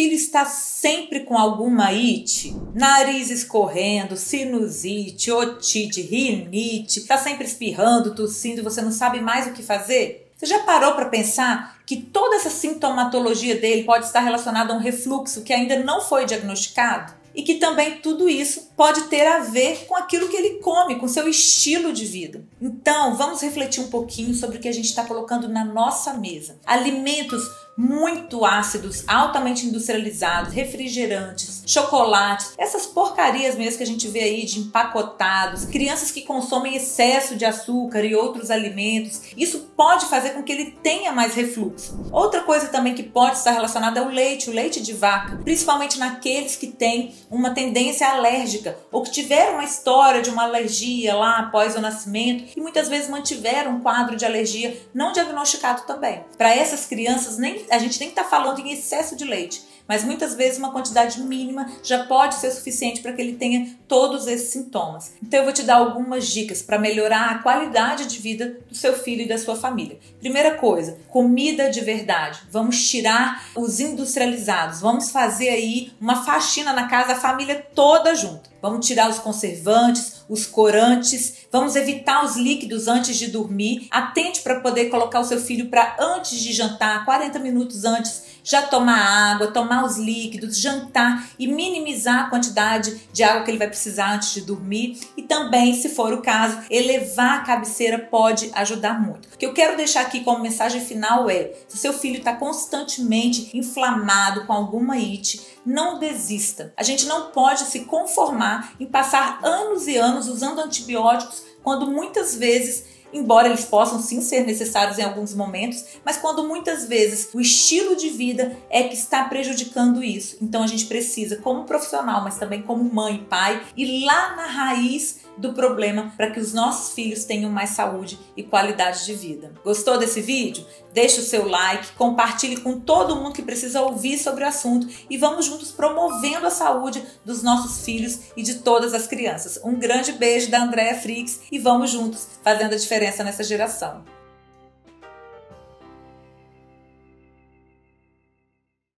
está sempre com alguma it, nariz escorrendo, sinusite, otite, rinite, está sempre espirrando, tossindo e você não sabe mais o que fazer? Você já parou para pensar que toda essa sintomatologia dele pode estar relacionada a um refluxo que ainda não foi diagnosticado? e que também tudo isso pode ter a ver com aquilo que ele come, com seu estilo de vida. Então, vamos refletir um pouquinho sobre o que a gente está colocando na nossa mesa. Alimentos muito ácidos, altamente industrializados, refrigerantes, chocolates, essas porcarias mesmo que a gente vê aí de empacotados, crianças que consomem excesso de açúcar e outros alimentos, isso pode fazer com que ele tenha mais refluxo. Outra coisa também que pode estar relacionada é o leite, o leite de vaca, principalmente naqueles que têm uma tendência alérgica ou que tiveram uma história de uma alergia lá após o nascimento e muitas vezes mantiveram um quadro de alergia não diagnosticado também. Para essas crianças nem a gente nem está falando em excesso de leite, mas muitas vezes uma quantidade mínima já pode ser suficiente para que ele tenha todos esses sintomas. Então eu vou te dar algumas dicas para melhorar a qualidade de vida do seu filho e da sua família. Primeira coisa, comida de verdade. Vamos tirar os industrializados. Vamos fazer aí uma faxina na casa, a família toda junto. Vamos tirar os conservantes, os corantes, vamos evitar os líquidos antes de dormir. Atente para poder colocar o seu filho para antes de jantar, 40 minutos antes já tomar água, tomar os líquidos, jantar e minimizar a quantidade de água que ele vai precisar antes de dormir. E também, se for o caso, elevar a cabeceira pode ajudar muito. O que eu quero deixar aqui como mensagem final é: se o seu filho está constantemente inflamado com alguma it, não desista. A gente não pode se conformar em passar anos e anos usando antibióticos quando muitas vezes embora eles possam sim ser necessários em alguns momentos, mas quando muitas vezes o estilo de vida é que está prejudicando isso. Então a gente precisa, como profissional, mas também como mãe e pai, ir lá na raiz do problema para que os nossos filhos tenham mais saúde e qualidade de vida. Gostou desse vídeo? Deixe o seu like, compartilhe com todo mundo que precisa ouvir sobre o assunto e vamos juntos promovendo a saúde dos nossos filhos e de todas as crianças. Um grande beijo da Andréa Frix e vamos juntos fazendo a diferença nessa geração.